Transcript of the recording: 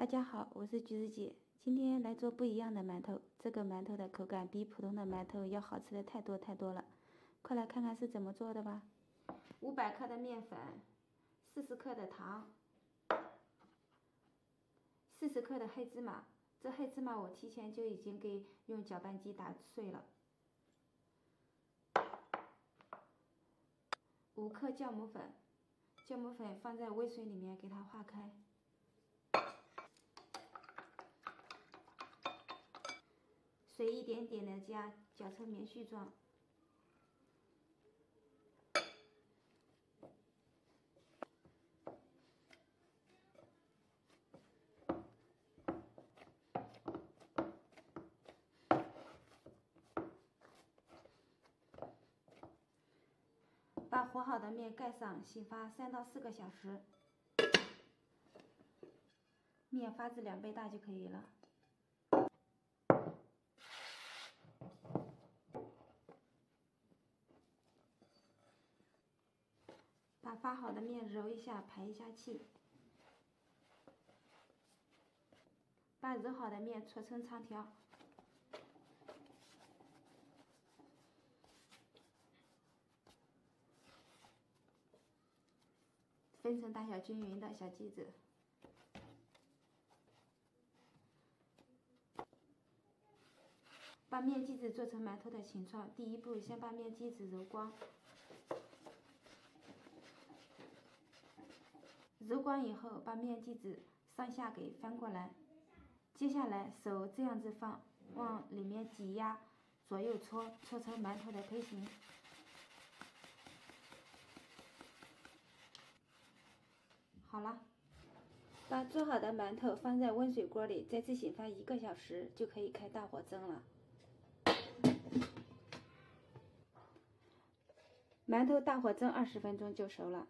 大家好，我是橘子姐，今天来做不一样的馒头。这个馒头的口感比普通的馒头要好吃的太多太多了，快来看看是怎么做的吧。五百克的面粉，四十克的糖，四十克的黑芝麻。这黑芝麻我提前就已经给用搅拌机打碎了。五克酵母粉，酵母粉放在温水里面给它化开。水一点点的加，搅成棉絮状。把和好的面盖上，醒发三到四个小时。面发至两倍大就可以了。把发好的面揉一下，排一下气。把揉好的面搓成长条，分成大小均匀的小剂子。把面剂子做成馒头的形状。第一步，先把面剂子揉光。揉光以后，把面剂子上下给翻过来。接下来手这样子放，往里面挤压，左右搓，搓成馒头的胚形。好了，把做好的馒头放在温水锅里，再次醒发一个小时，就可以开大火蒸了。馒头大火蒸二十分钟就熟了。